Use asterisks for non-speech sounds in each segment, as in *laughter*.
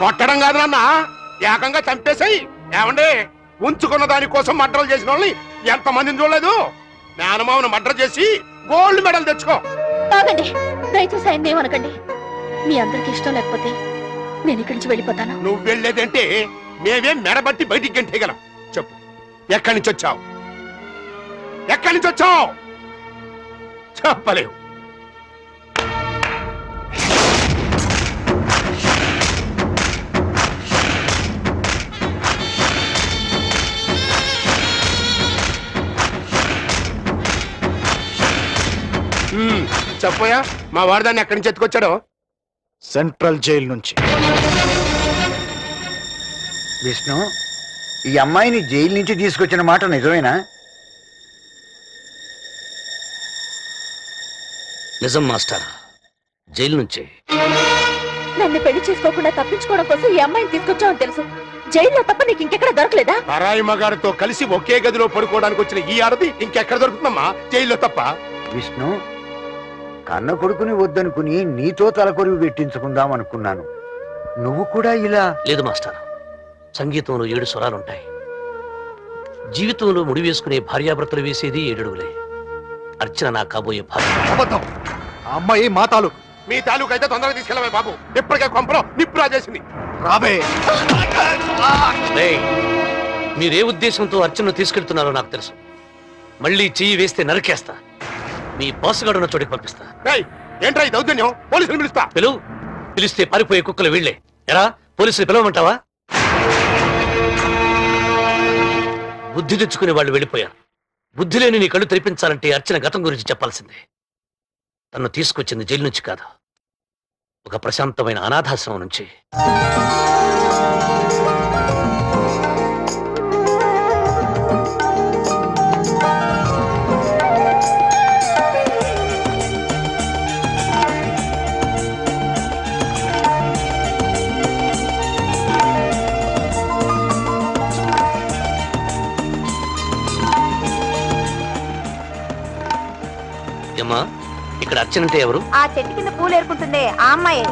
కొట్టడం కాదు నాన్న. ఏకంగా చంపేసాయి. ఏమండి? ఉంచుకున్న దానికోసం మడ్రలు చేసిన వాళ్ళని ఎంతమందిని చూడలేదు? మేనమామను మడ్ర చేసి గోల్డ్ మెడల్ తెచ్చుకో. ఆగండి దయచేసి ఆయన ఏమనకండి మీ అందరికి ఇష్టం లేకపోతే నేను ఇక్కడి నుంచి వెళ్ళిపోతాను. నువ్వు వెళ్ళేదంటే మేమే మెడబట్టి బయటికి గంటేయగలం. చెప్పు. ఎక్కడి నుంచి వచ్చావు? ఎక్కడి నుంచి వచ్చావు? చెప్పలేవు. చెప్పోయా మా వాడు దాన్ని ఎక్కడి నుంచి ఎత్తుకొచ్చాడో? సెంట్రల్ జైలు నుంచి. విష్ణు ఈ అమ్మాయిని జైలు నుంచి తీసుకొచ్చిన మాట నిజమేనా? నిజం మాస్టర్. జైలు నుంచే. నన్ను పెళ్ళి చేసుకోకుండా తప్పించుకోవడం కోసం ఈ అమ్మాయిని తీసుకొచ్చావని తెలుసు. జైల్లో తప్ప నీకు ఇంకెక్కడ దొరకలేదా? పరాయి మగాడితో కలిసి ఒకే గదిలో పడుకోవడానికి వచ్చిన ఈ ఆడది ఇంకెక్కడ దొరుకుతుందమ్మా? జైల్లో తప్ప. విష్ణు కన్న కొడుకుని వద్దనుకుని నీతో తలకొరివి పెట్టించుకుందాం అనుకున్నాను. నువ్వు కూడా ఇలా? లేదు మాస్టర్. సంగీతంలో ఏడు స్వరాలుంటాయి. జీవితంలో ముడి వేసుకునే భార్యాభర్తలు వేసేది ఏడడుగులే. అర్చన నా కాబోయే భార్య. అమ్మాయి మా తాలూకు మీ తాలూకు అయితే తొందరగా తీసుకెళ్ళవే బాబు. ఇప్పటికే కొంపలో నిప్పు రాజేసింది రాబే మీరే ఉద్దేశంతో అర్చనను తీసుకెళ్తున్నారో నాకు తెలుసు. మళ్ళీ చెయ్యి వేస్తే నరికేస్తా. మీ బాసుగాడున్న చోటికి పంపిస్తా. ఏంట్రా ఈ దౌర్జన్యం? పోలీసులు పిలుస్తా. పిలువు పిలిస్తే పారిపోయే కుక్కలు వీళ్ళే. ఎరా పోలీసులు పిలవమంటావా? బుద్ధి తెచ్చుకునే వాళ్ళు వెళ్ళిపోయారు. బుద్ధి లేని నీ కళ్ళు తెరిపించాలంటే అర్చన గతం గురించి చెప్పాల్సిందే. తను తీసుకొచ్చింది జైలు నుంచి కాదు. ఒక ప్రశాంతమైన అనాథాశ్రమం నుంచి. ఇక్కడ అర్చన అంటే ఎవరు? ఆ చెట్టు కింద పూలు ఏరుకుంటుందే ఆ అమ్మాయి.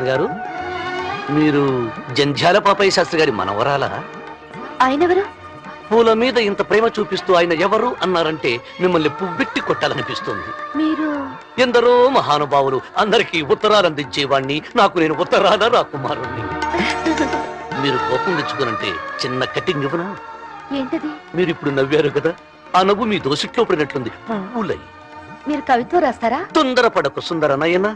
అర్చన గారు? మీరు జంధ్యాల పాపయ్య శాస్త్రి గారి మనవరాలా? ఆయనెవరు? పూల మీద ఇంత ప్రేమ చూపిస్తూ ఆయన ఎవరు అన్నారంటే మిమ్మల్ని పువ్వెట్టి కొట్టాలనిపిస్తుంది. మీరు? ఎందరో మహానుభావులు అందరికీ ఉత్తరాలు అందించేవాణ్ణి. నాకు నేను ఉత్తరాల రాకుమారుణ్ణి మీరు కోపం తెచ్చుకోనంటే చిన్న కటింగ్ ఇవ్వనా ఏంటది? మీరు ఇప్పుడు నవ్వారు కదా? ఆ నవ్వు మీ దోసిట్లో పడినట్లుంది. పువ్వులై. మీరు కవిత్వం రాస్తారా? తొందరపడకు సుందర నయన.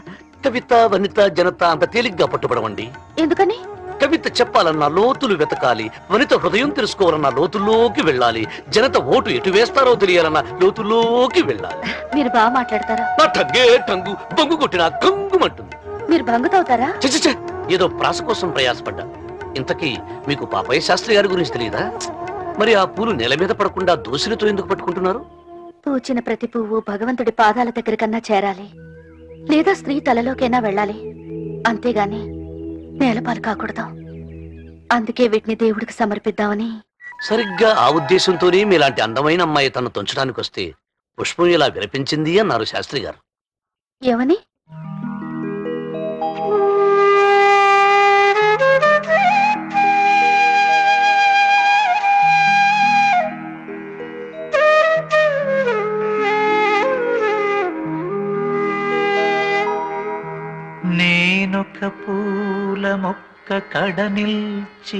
కవిత వనిత జనత అంత తేలిగ్గా పట్టుబడవండి. ఎందుకని? కవిత చెప్పాలన్నా లోతులు వెతకాలి. వనిత హృదయం తెలుసుకోవాలన్నా లోతుల్లోకి వెళ్ళాలి. జనత ఓటు ఎటు వేస్తారో తెలియాలన్నా లోతుల్లోకి వెళ్ళాలి. మీరు బాగా మాట్లాడతారా? నా టంగే టంగు బొంగు కొట్టిన కంగుమంటుంది మీరు భంగుతవుతారా? ఏదో ప్రాస కోసం ప్రయాసపడ్డా. ఇంతకీ మీకు పాపయ్య శాస్త్రి గారి గురించి తెలియదా మరి ఆ పూలు నేల మీద పడకుండా దోశలతో ఎందుకు పట్టుకుంటున్నారు? పూచిన ప్రతి పువ్వు భగవంతుడి పాదాల దగ్గర కన్నా చేరాలి. లేదా స్త్రీ తలలోకైనా వెళ్ళాలి. అంతేగాని నేలపాలు కాకూడదు. అందుకే వీటిని దేవుడికి సమర్పిద్దామని. సరిగ్గా ఆ ఉద్దేశంతోనే మీలాంటి అందమైన అమ్మాయి తను తుంచడానికి వస్తే పుష్పం ఇలా వినిపించింది అన్నారు శాస్త్రి గారు. ఏమని? మొక్క కడ నిల్చి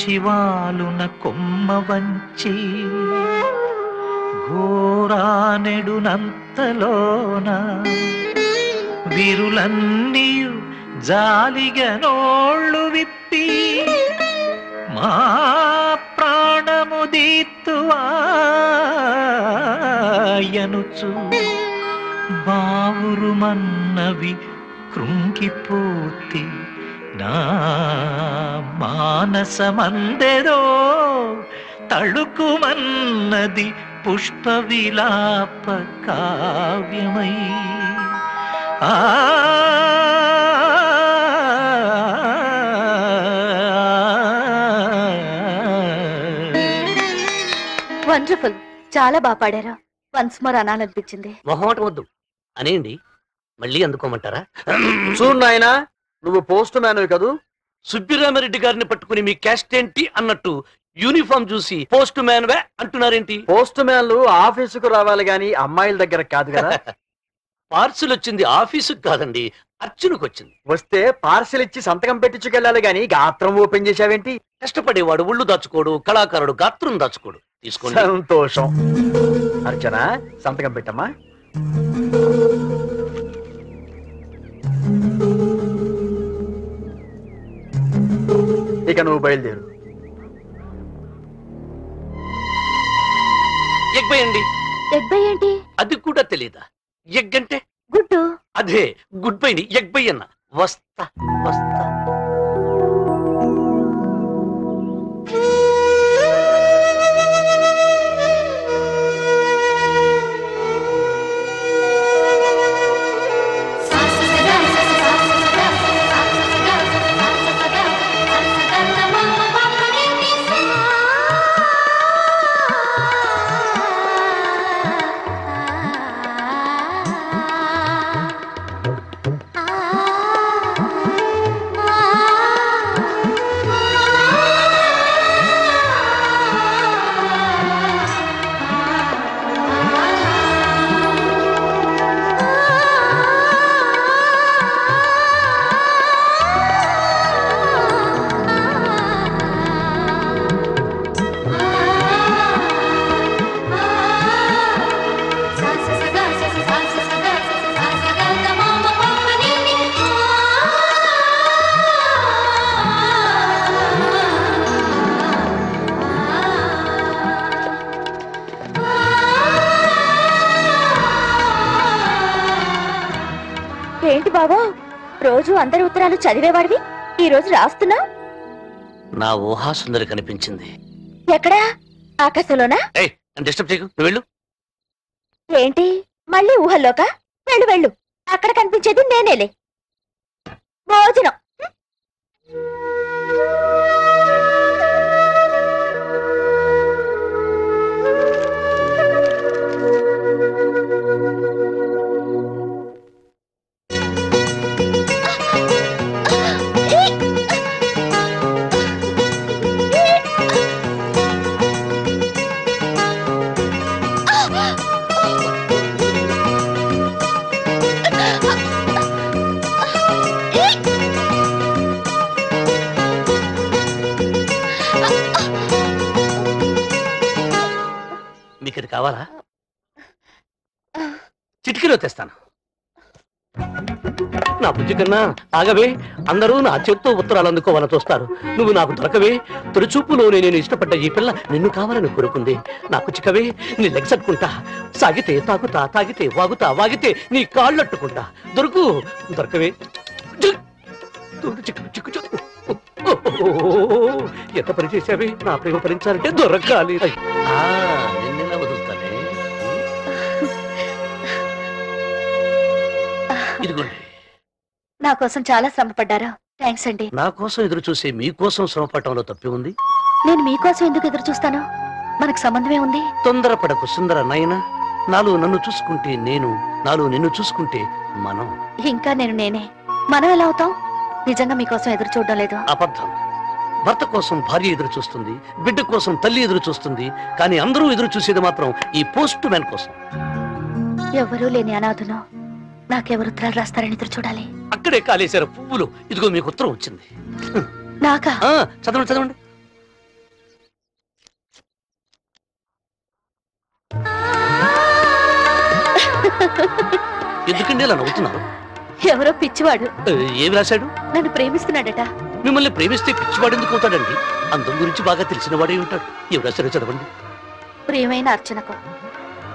చివాలున కొమ్మ వంచి ఘోరానెడునంతలోన విరులన్నీయు జాలిగా నోళ్ళు విప్పి మా ప్రాణము దీత్తువాయనుచు బావురుమన్నవి కృంగిపోతి నా మానసమందెదో తళుకుమన్నది పుష్ప విలాప కావ్యమై ఆ వండర్ఫుల్ చాలా బాగా పాడారు? వన్స్ మోర్ అనాలనిపించింది. మొహమాట వద్దు. అనేయండి. మళ్ళీ అందుకోమంటారా? చూడు నాయనా నువ్వు పోస్ట్ మ్యాన్ కదూ? సుబ్బిరామరెడ్డి గారిని పట్టుకుని మీ క్యాస్ట్ ఏంటి అన్నట్టు యూనిఫామ్ చూసి పోస్ట్ మ్యాన్ వే అంటున్నారేంటి? పోస్ట్ మ్యాన్లు ఆఫీసుకు రావాలి గాని అమ్మాయిల దగ్గర కాదు కదా. *laughs* పార్సిల్ వచ్చింది ఆఫీసుకు కాదండి అర్చునుకు వచ్చింది వస్తే పార్సిల్ ఇచ్చి సంతకం పెట్టించుకెళ్ళాలి గాని గాత్రం ఓపెన్ చేశావేంటి? కష్టపడేవాడు ఒళ్ళు దాచుకోడు కళాకారుడు గాత్రం దాచుకోడు. తీసుకోండి. సంతోషం. అర్చన సంతకం పెట్టమ్మా. ఇక నువ్వు బయలుదేరు. ఎగ్బేయండి. ఎగ్ బై ఏంటి? అది కూడా తెలియదా ఎగ్ అంటే గుడ్డు. అదే గుడ్ బై ఎగ్ బై అన్న. వస్తా వస్తా. రోజు అందరి ఉత్తరాలు చదివేవాడివి? ఈ రోజు రాస్తున్నా? నా ఊహా సుందరి కనిపించింది. ఎక్కడా? ఆకాశంలోనా? ఏయ్ డిస్టర్బ్ చేయకు. నువ్వు వెళ్ళు. ఏంటి? మళ్ళీ ఊహల్లోకా? వెళ్ళు వెళ్ళు. అక్కడ కనిపించేది నేనేలే. భోజనం. మీకు ఇది కావాలా? చిటికీలో తెస్తాను. నా బుద్ధి కన్నా ఆగవే. అందరూ నా చేత్తో ఉత్తరాలు అందుకోవాలని చూస్తారు. నువ్వు నాకు దొరకవే. తొలిచూపులోనే నేను ఇష్టపడ్డ ఈ పిల్ల నిన్ను కావాలని కోరుకుంది. నాకు చిక్కవే నీ లెగ్సట్టుకుంటా సాగితే తాగుతా తాగితే వాగుతా వాగితే నీ కాళ్ళట్టుకుంటా దొరుకు దొరకవే. చిక్కు చిక్కు చిక్కు. ఎంత పని చేశావే? నా ప్రేమ ఫలించాలంటే దొరకాలి. *laughs* ఇదిగోండి. నా కోసం చాలా శ్రమ పడ్డారు థ్యాంక్స్ అండి. నా కోసం ఎదురు చూసే మీకోసం శ్రమపడటంలో తప్పి ఉంది? నేను మీకోసం ఎందుకు ఎదురు చూస్తాను? మనకు సంబంధమే ఉంది. తొందరపడకు సుందర నయన. నాలో నన్ను చూసుకుంటే నేను నాలో నిన్ను చూసుకుంటే మనం. ఇంకా నేను నేనే. మనం ఎలా అవుతాం? నిజంగా మీకోసం ఎదురు చూడడం లేదు. అబద్ధం. భర్త కోసం భార్య ఎదురు చూస్తుంది బిడ్డ కోసం తల్లి ఎదురు చూస్తుంది కానీ అందరూ ఎదురు చూసేది మాత్రం ఈ పోస్ట్ మ్యాన్ కోసం. ఎవరూ లేని అనాథను. నాకెవరు ఉత్తరాలు రాస్తారని ఎదురు చూడాలి. అక్కడే కాలేశారు పువ్వులు. ఇదిగో మీకు ఉత్తరం వచ్చింది. నాకా? ఆ, చదవండి చదవండి. ఎందుకండి ఇలా నవ్వుతున్నారు? ఎవరో పిచ్చివాడు. ఏ, ఏమి రాశాడు? నన్ను ప్రేమిస్తున్నాడట. మిమ్మల్ని ప్రేమిస్తే పిచ్చివాడు ఎందుకు అవుతాడండి? అందం గురించి బాగా తెలిసిన వాడే ఉంటాడు. ఏమి రాశారో చదవండి. ప్రియమైన అర్చనకు.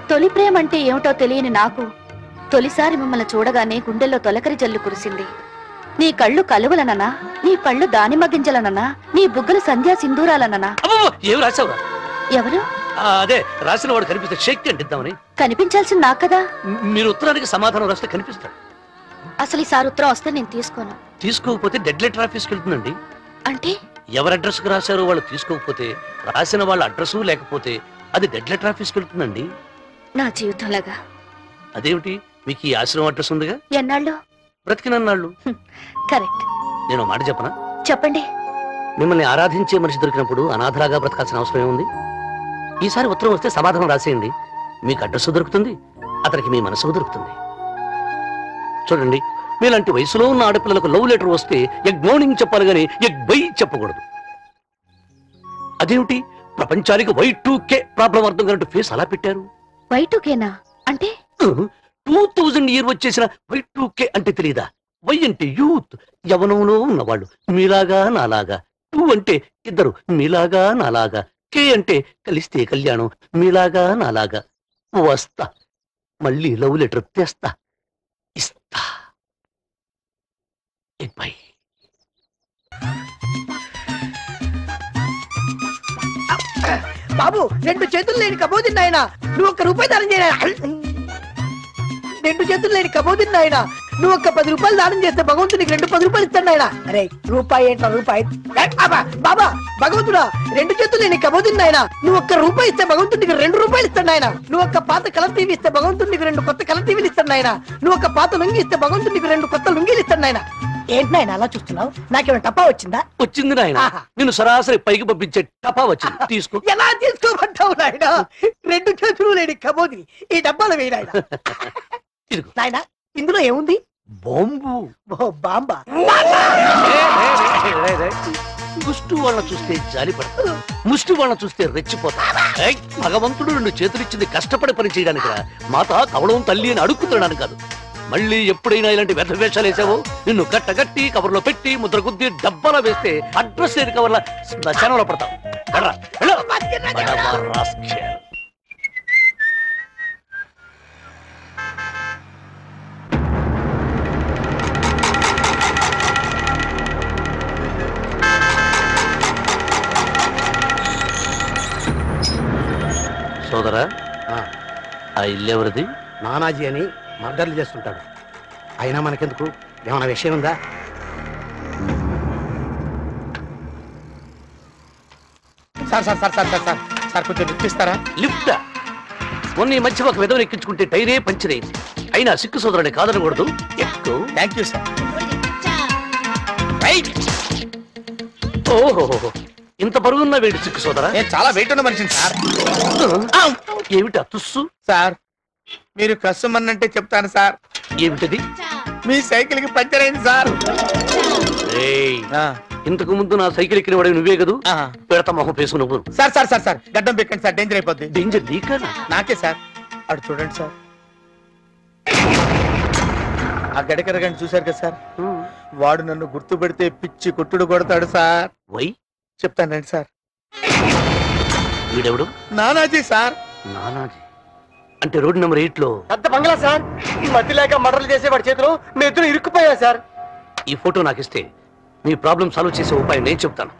తొలి ప్రేమ అంటే ఏమిటో తెలియని నాకు తొలిసారి మిమ్మల్ని చూడగానే గుండెల్లో తొలకరి జల్లు కురిసింది. నీ కళ్ళు కలువలననా? నీ పళ్ళు దానిమ్మ గింజలననా? నీ బుగ్గలు సంధ్యా సింధూరాలననా? ఏం రాసావురా ఎవరు? అదే రాసిన వాడు కనిపిస్తే షేక్ అంటిద్దామని కనిపించాల్సింది నాకు కదా. మీరు ఉత్తరానికి సమాధానం రాస్తే కనిపిస్తాడు. అసలు ఈ సారి ఉత్తరం వస్తే నేను తీసుకోను. తీసుకోకపోతే డెడ్ లెటర్ ఆఫీస్కి వెళ్తుందండి. అంటే? ఎవరి అడ్రస్కు రాశారో వాళ్ళు తీసుకోకపోతే రాసిన వాళ్ళ అడ్రస్ లేకపోతే అది డెడ్ లెటర్ ఆఫీస్కి వెళ్తుందండి. నా జీవితంలాగా. అదేమిటి? మీకు ఈ ఆశ్రమం అడ్రస్ ఉందిగా? ఎన్నాళ్ళు? బ్రతికినన్నాళ్ళు. కరెక్ట్. నేను మాట చెప్పనా? చెప్పండి. మిమ్మల్ని ఆరాధించే మనిషి దొరికినప్పుడు అనాథలాగా బ్రతకాల్సిన అవసరం ఏముంది? ఈసారి ఉత్తరం వస్తే సమాధానం రాసేయండి. మీకు అడ్రస్ దొరుకుతుంది అతనికి మీ మనసు దొరుకుతుంది. చూడండి మీలాంటి వయసులో ఉన్న ఆడపిల్లలకు లవ్ లెటర్ వస్తే ఎగ్ మార్నింగ్ చెప్పాలి కానీ ఎగ్ బై చెప్పకూడదు. అదేమిటి? ప్రపంచానికి వై టూ కే ప్రాబ్లం అర్థం కానట్టు ఫేస్ అలా పెట్టారు. వైటుకేనా అంటే? టూ థౌజండ్ ఇయర్ వచ్చేసిన వై టూ కే అంటే తెలియదా వై అంటే యూత్. యవనంలో ఉన్నవాళ్ళు. మీలాగా నాలాగా. టూ అంటే ఇద్దరు. మీలాగా నాలాగా. కే అంటే కలిస్తే కళ్యాణం. మీలాగా నాలాగా. వస్తా. మళ్ళీ లవ్ లెటర్ తెస్తా. ఇస్తా. బై బాబు రెండు చేతులు లేని కబోది నువ్వు ఒక్క రూపాయి దానం చేయనా రెండు చేతులు లేని కబోది నాయన. నువ్వు ఒక్క పది రూపాయలు దానం చేస్తే భగవంతుడు నీకు రెండు పది రూపాయలు ఇస్తాడు నాయన. అరే రూపాయి ఏంటో రూపాయి? బాబా భగవంతుడా రెండు చేతులు లేని కబోది నాయన. నువ్వు ఒక్క రూపాయి ఇస్తే భగవంతుడు నీకు రెండు రూపాయలు ఇస్తాడు నాయన. నువ్వు ఒక్క పాత కలర్ టీవీ ఇస్తే భగవంతుడు నీకు రెండు కొత్త కలర్ టీవీలు ఇస్తాడు నాయన. నువ్వు ఒక్క పాత లుంగి ఇస్తే భగవంతుడు నీకు రెండు కొత్త లుంగీలు ఇస్తాడు నాయన. ఏంటి నాయన అలా చూస్తున్నావు? నాకేమైనా టపా వచ్చిందా? వచ్చింది నాయన. నిన్ను సరాసరి పైకి పంపించే టపా వచ్చింది. తీసుకో. ఎలా తీసుకోమంటావు నాయన? రెండు చేతులు లేని కబోది. ఈ డబ్బాలు వేయి నాయన. *laughs* ఇదిగో. నాయన ఇందులో ఏముంది? బాంబు. బాంబా. ముష్టి వాళ్ళని చూస్తే జాలిపడతా ముష్టి వాళ్ళని చూస్తే రెచ్చిపోతా ఏయ్, భగవంతుడు రెండు చేతులిచ్చింది కష్టపడి పని చేయడానికి రా మాత కవలం తల్లి అని అడుక్కుతున్నాను కాదు. మళ్ళీ ఎప్పుడైనా ఇలాంటి వ్యర్థ వేషాలు వేసావో? నిన్ను కట్టగట్టి కవర్లో పెట్టి ముద్ర గుద్ది డబ్బాలో వేస్తే అడ్రస్ లేని కవర్ల శ్మశానంలో పడతావు. సోదరా ఆ. ఇల్లు ఎవరిది నానాజీ అని మర్డర్లు చేస్తుంటాడు. అయినా మనకెందుకు? ఏమైనా విషయం ఉందా? Sir sir sir sir sir sir sir కొంచెం లిఫ్ట్ ఇస్తారా? లిఫ్ట్? మొన్న ఈ మధ్య ఒక విధవ ఎక్కించుకుంటే టైరే పంచర్ అయింది. అయినా సిక్కు సోదరుని కాదనకూడదు ఎక్కు. థ్యాంక్ యూ సార్ ఓహో ఇంత పరుగున్న వేడి సిక్కు సోదరా? నేను చాలా వెయిట్ ఉన్న మనిషిని సార్. ఏమిటా తుస్సు? సార్ మీరు కష్టమన్నంటే చెప్తాను సార్. ఏమిటది? మీ సైకిల్కి పంచర్ అయింది సార్. ఏయ్, ఇంతకు ముందు నా సైకిల్ ఎక్కిన వాడు నువ్వే కదూ? పెడతా మొహం పేసు నువ్వు. Sir sir sir sir. గడ్డం పెట్టండి సార్. డేంజర్ అయిపోద్ది. డేంజర్ నీకనా నాకే సార్. అటు చూడండి సార్. ఆ గడకర గంట చూశారు కదా సార్? వాడు నన్ను గుర్తుపెడితే పిచ్చి కొట్టుడు కొడతాడు సార్. వై? చెప్తానండి సార్. వీడెవడు నానాజీ సార్. నానాజీ. అంటే రోడ్ నెంబర్ ఎయిట్లో? పెద్ద బంగ్లా సార్. ఈ మధ్య లేక మర్డర్లు చేసేవాడి చేతిలో మీ ఇద్దరు ఇరుక్కుపోయా సార్. ఈ ఫోటో నాకు ఇస్తే మీ ప్రాబ్లం సాల్వ్ చేసే ఉపాయం నేను చెప్తాను.